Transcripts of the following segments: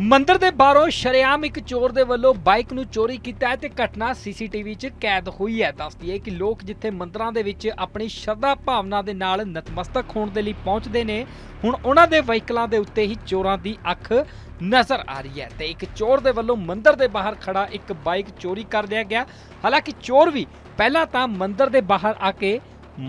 ਮੰਦਰ ਦੇ ਬਾਹਰੋਂ ਸ਼ਰੇਆਮ ਇੱਕ ਚੋਰ ਦੇ ਵੱਲੋਂ ਬਾਈਕ ਨੂੰ ਚੋਰੀ ਕੀਤਾ ਹੈ ਤੇ ਘਟਨਾ ਸੀਸੀਟੀਵੀ 'ਚ ਕੈਦ ਹੋਈ ਹੈ। ਦੱਸਦੀ ਹੈ ਕਿ ਲੋਕ ਜਿੱਥੇ ਮੰਦਰਾਂ ਦੇ ਵਿੱਚ ਆਪਣੀ ਸ਼ਰਧਾ ਭਾਵਨਾ ਦੇ ਨਾਲ ਨਤਮਸਤਕ ਹੋਣ ਦੇ ਲਈ ਪਹੁੰਚਦੇ ਨੇ, ਹੁਣ ਉਹਨਾਂ ਦੇ ਵਹੀਕਲਾਂ ਦੇ ਉੱਤੇ ਹੀ ਚੋਰਾਂ ਦੀ ਅੱਖ ਨਜ਼ਰ ਆ ਰਹੀ ਹੈ ਤੇ ਇੱਕ ਚੋਰ ਦੇ ਵੱਲੋਂ ਮੰਦਰ ਦੇ ਬਾਹਰ ਖੜਾ ਇੱਕ ਬਾਈਕ ਚੋਰੀ ਕਰ ਲਿਆ ਗਿਆ। ਹਾਲਾਂਕਿ ਚੋਰ ਵੀ ਪਹਿਲਾਂ ਤਾਂ ਮੰਦਰ ਦੇ ਬਾਹਰ ਆ ਕੇ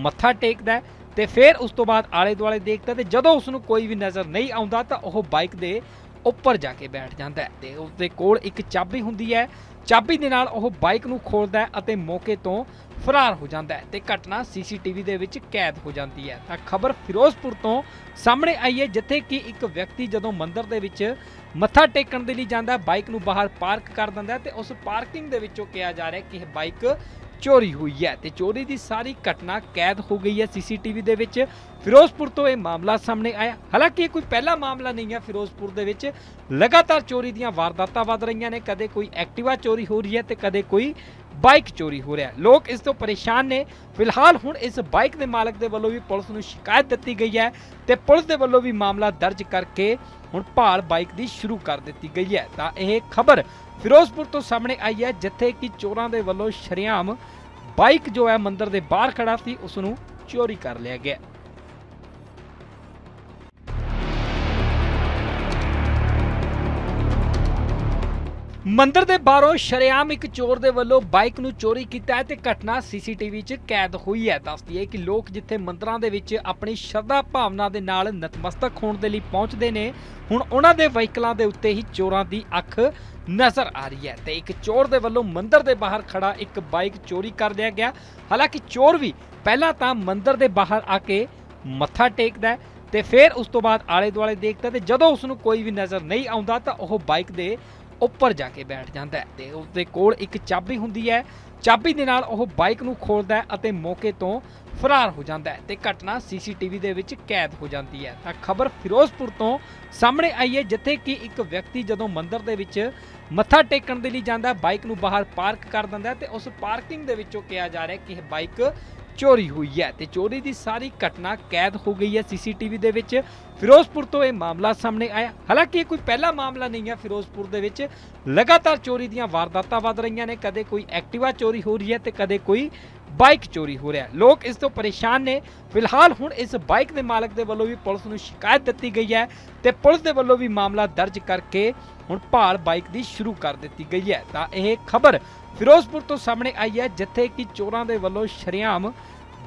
ਮੱਥਾ ਟੇਕਦਾ ਹੈ ਤੇ ਫਿਰ ਉਸ ਤੋਂ ਬਾਅਦ ਆਲੇ ਦੁਆਲੇ ਦੇਖਦਾ ਤੇ ਜਦੋਂ ਉਸ ਨੂੰ ਕੋਈ ਵੀ ਨਜ਼ਰ ਨਹੀਂ ਆਉਂਦਾ ਤਾਂ ਉਹ ਬਾਈਕ ਦੇ ਉੱਪਰ ਜਾ ਕੇ ਬੈਠ ਜਾਂਦਾ ਹੈ ਤੇ ਉਸ ਦੇ ਕੋਲ ਇੱਕ ਚਾਬੀ ਹੁੰਦੀ ਹੈ। ਚਾਬੀ ਦੇ ਨਾਲ ਉਹ ਬਾਈਕ ਨੂੰ ਖੋਲਦਾ ਹੈ ਅਤੇ ਮੌਕੇ ਤੋਂ ਫਰਾਰ ਹੋ ਜਾਂਦਾ ਹੈ ਤੇ ਘਟਨਾ ਸੀਸੀਟੀਵੀ ਦੇ ਵਿੱਚ ਕੈਦ ਹੋ ਜਾਂਦੀ ਹੈ। ਤਾਂ ਖਬਰ ਫਿਰੋਜ਼ਪੁਰ ਤੋਂ ਸਾਹਮਣੇ ਆਈ ਹੈ, ਜਿੱਥੇ ਕਿ ਇੱਕ ਵਿਅਕਤੀ ਜਦੋਂ ਮੰਦਿਰ ਦੇ ਵਿੱਚ ਮੱਥਾ ਟੇਕਣ ਦੇ ਲਈ ਜਾਂਦਾ ਬਾਈਕ ਨੂੰ ਬਾਹਰ ਪਾਰਕ ਕਰ ਦਿੰਦਾ ਹੈ ਤੇ ਉਸ ਪਾਰਕਿੰਗ ਦੇ ਵਿੱਚੋਂ ਕਿਹਾ ਜਾ ਰਿਹਾ ਕਿ ਇਹ ਬਾਈਕ ਚੋਰੀ ਹੋਈ ਹੈ ਤੇ ਚੋਰੀ ਦੀ ਸਾਰੀ ਘਟਨਾ ਕੈਦ ਹੋ ਗਈ ਹੈ ਸੀਸੀਟੀਵੀ ਦੇ ਵਿੱਚ। ਫਿਰੋਜ਼ਪੁਰ ਤੋਂ ਇਹ ਮਾਮਲਾ ਸਾਹਮਣੇ ਆਇਆ। ਹਾਲਾਂਕਿ ਇਹ ਕੋਈ ਪਹਿਲਾ ਮਾਮਲਾ ਨਹੀਂ ਹੈ ਫਿਰੋਜ਼ਪੁਰ ਦੇ ਵਿੱਚ। ਲਗਾਤਾਰ ਚੋਰੀ ਦੀਆਂ ਵਾਰਦਾਤਾਂ ਵੱਧ ਰਹੀਆਂ ਨੇ। ਕਦੇ ਕੋਈ ਐਕਟਿਵਾ ਚੋਰੀ ਹੋ ਰਹੀ ਹੈ ਤੇ ਕਦੇ ਕੋਈ ਬਾਈਕ ਚੋਰੀ ਹੋ ਰਿਹਾ। ਲੋਕ ਇਸ ਤੋਂ ਪਰੇਸ਼ਾਨ ਨੇ। ਫਿਲਹਾਲ ਹੁਣ ਇਸ ਬਾਈਕ ਦੇ ਮਾਲਕ ਦੇ ਵੱਲੋਂ ਵੀ ਪੁਲਿਸ ਨੂੰ ਸ਼ਿਕਾਇਤ ਦਿੱਤੀ ਗਈ ਹੈ ਤੇ ਪੁਲਿਸ ਦੇ ਵੱਲੋਂ ਵੀ ਮਾਮਲਾ ਦਰਜ ਕਰਕੇ ਹੁਣ ਭਾਲ ਬਾਈਕ ਦੀ ਸ਼ੁਰੂ ਕਰ ਦਿੱਤੀ ਗਈ ਹੈ। ਤਾਂ ਇਹ ਖਬਰ ਫਿਰੋਜ਼ਪੁਰ ਤੋਂ ਸਾਹਮਣੇ ਆਈ ਹੈ, ਜਿੱਥੇ ਕਿ ਚੋਰਾਂ ਦੇ ਵੱਲੋਂ ਸ਼ਰੇਆਮ ਬਾਈਕ ਜੋ ਹੈ ਮੰਦਰ ਦੇ ਬਾਹਰ ਖੜਾ ਸੀ ਉਸ ਨੂੰ ਚੋਰੀ ਕਰ ਲਿਆ ਗਿਆ। ਮੰਦਰ ਦੇ ਬਾਹਰੋਂ ਸ਼ਰੇਆਮ ਇੱਕ ਚੋਰ ਦੇ ਵੱਲੋਂ ਬਾਈਕ ਨੂੰ ਚੋਰੀ ਕੀਤਾ ਹੈ ਤੇ ਘਟਨਾ ਸੀਸੀਟੀਵੀ 'ਚ ਕੈਦ ਹੋਈ ਹੈ। ਦੱਸਦੀ ਹੈ ਕਿ ਲੋਕ ਜਿੱਥੇ ਮੰਦਰਾਂ ਦੇ ਵਿੱਚ ਆਪਣੀ ਸ਼ਰਧਾ ਭਾਵਨਾ ਦੇ ਨਾਲ ਨਤਮਸਤਕ ਹੋਣ ਦੇ ਲਈ ਪਹੁੰਚਦੇ ਨੇ, ਹੁਣ ਉਹਨਾਂ ਦੇ ਵਹੀਕਲਾਂ ਦੇ ਉੱਤੇ ਹੀ ਚੋਰਾਂ ਦੀ ਅੱਖ ਨਜ਼ਰ ਆ ਰਹੀ ਹੈ ਤੇ ਇੱਕ ਚੋਰ ਦੇ ਵੱਲੋਂ ਮੰਦਰ ਦੇ ਬਾਹਰ ਖੜਾ ਇੱਕ ਬਾਈਕ ਚੋਰੀ ਕਰ ਲਿਆ ਗਿਆ। ਹਾਲਾਂਕਿ ਚੋਰ ਵੀ ਪਹਿਲਾਂ ਤਾਂ ਮੰਦਰ ਦੇ ਬਾਹਰ ਆ ਕੇ ਮੱਥਾ ਟੇਕਦਾ ਹੈ ਤੇ ਫਿਰ ਉਸ ਤੋਂ ਬਾਅਦ ਆਲੇ ਦੁਆਲੇ ਦੇਖਦਾ ਤੇ ਜਦੋਂ ਉਸ ਨੂੰ ਕੋਈ ਵੀ ਨਜ਼ਰ ਨਹੀਂ ਆਉਂਦਾ ਤਾਂ ਉਹ ਬਾਈਕ ਦੇ ਉੱਪਰ ਜਾ ਕੇ ਬੈਠ ਜਾਂਦਾ ਹੈ ਤੇ ਉਸ ਦੇ ਕੋਲ ਇੱਕ ਚਾਬੀ ਹੁੰਦੀ ਹੈ। ਚਾਬੀ ਦੇ ਨਾਲ ਉਹ ਬਾਈਕ ਨੂੰ ਖੋਲਦਾ ਹੈ ਅਤੇ ਮੌਕੇ ਤੋਂ ਫਰਾਰ ਹੋ ਜਾਂਦਾ ਹੈ ਤੇ ਘਟਨਾ ਸੀਸੀਟੀਵੀ ਦੇ ਵਿੱਚ ਕੈਦ ਹੋ ਜਾਂਦੀ ਹੈ। ਤਾਂ ਖਬਰ ਫਿਰੋਜ਼ਪੁਰ ਤੋਂ ਸਾਹਮਣੇ ਆਈ ਹੈ, ਜਿੱਥੇ ਕਿ ਇੱਕ ਵਿਅਕਤੀ ਜਦੋਂ ਮੰਦਿਰ ਦੇ ਵਿੱਚ ਮੱਥਾ ਟੇਕਣ ਦੇ ਲਈ ਜਾਂਦਾ ਬਾਈਕ ਨੂੰ ਬਾਹਰ ਪਾਰਕ ਕਰ ਦਿੰਦਾ ਹੈ ਤੇ ਉਸ ਪਾਰਕਿੰਗ ਦੇ ਵਿੱਚੋਂ ਕਿਹਾ ਜਾ ਰਿਹਾ ਕਿ ਇਹ ਬਾਈਕ ਚੋਰੀ ਹੋਈ ਹੈ ਤੇ ਚੋਰੀ ਦੀ ਸਾਰੀ ਘਟਨਾ ਕੈਦ ਹੋ ਗਈ ਹੈ ਸੀਸੀਟੀਵੀ ਦੇ ਵਿੱਚ। ਫਿਰੋਜ਼ਪੁਰ ਤੋਂ ਇਹ ਮਾਮਲਾ ਸਾਹਮਣੇ ਆਇਆ। ਹਾਲਾਂਕਿ ਇਹ ਕੋਈ ਪਹਿਲਾ ਮਾਮਲਾ ਨਹੀਂ ਹੈ ਫਿਰੋਜ਼ਪੁਰ ਦੇ ਵਿੱਚ। ਲਗਾਤਾਰ ਚੋਰੀ ਦੀਆਂ ਵਾਰਦਾਤਾਂ ਵੱਧ ਰਹੀਆਂ ਨੇ। ਕਦੇ ਕੋਈ ਐਕਟਿਵਾ ਚੋਰੀ ਹੋ ਰਹੀ ਹੈ ਤੇ ਕਦੇ ਕੋਈ ਬਾਈਕ ਚੋਰੀ ਹੋ ਰਿਹਾ ਲੋਕ ਇਸ ਤੋਂ ਪਰੇਸ਼ਾਨ ਨੇ। ਫਿਲਹਾਲ ਹੁਣ ਇਸ ਬਾਈਕ ਦੇ ਮਾਲਕ ਦੇ ਵੱਲੋਂ ਵੀ ਪੁਲਿਸ ਨੂੰ ਸ਼ਿਕਾਇਤ ਦਿੱਤੀ ਗਈ ਹੈ ਤੇ ਪੁਲਿਸ ਦੇ ਵੱਲੋਂ ਵੀ ਮਾਮਲਾ ਦਰਜ ਕਰਕੇ ਹੁਣ ਭਾਲ ਬਾਈਕ ਦੀ ਸ਼ੁਰੂ ਕਰ ਦਿੱਤੀ ਗਈ ਹੈ। ਤਾਂ ਇਹ ਖਬਰ ਫਿਰੋਜ਼ਪੁਰ ਤੋਂ ਸਾਹਮਣੇ ਆਈ ਹੈ, ਜਿੱਥੇ ਕਿ ਚੋਰਾਂ ਦੇ ਵੱਲੋਂ ਸ਼ਰੇਆਮ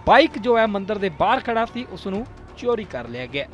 ਬਾਈਕ ਜੋ ਹੈ ਮੰਦਰ ਦੇ ਬਾਹਰ ਖੜਾ ਸੀ ਉਸ ਨੂੰ ਚੋਰੀ ਕਰ ਲਿਆ ਗਿਆ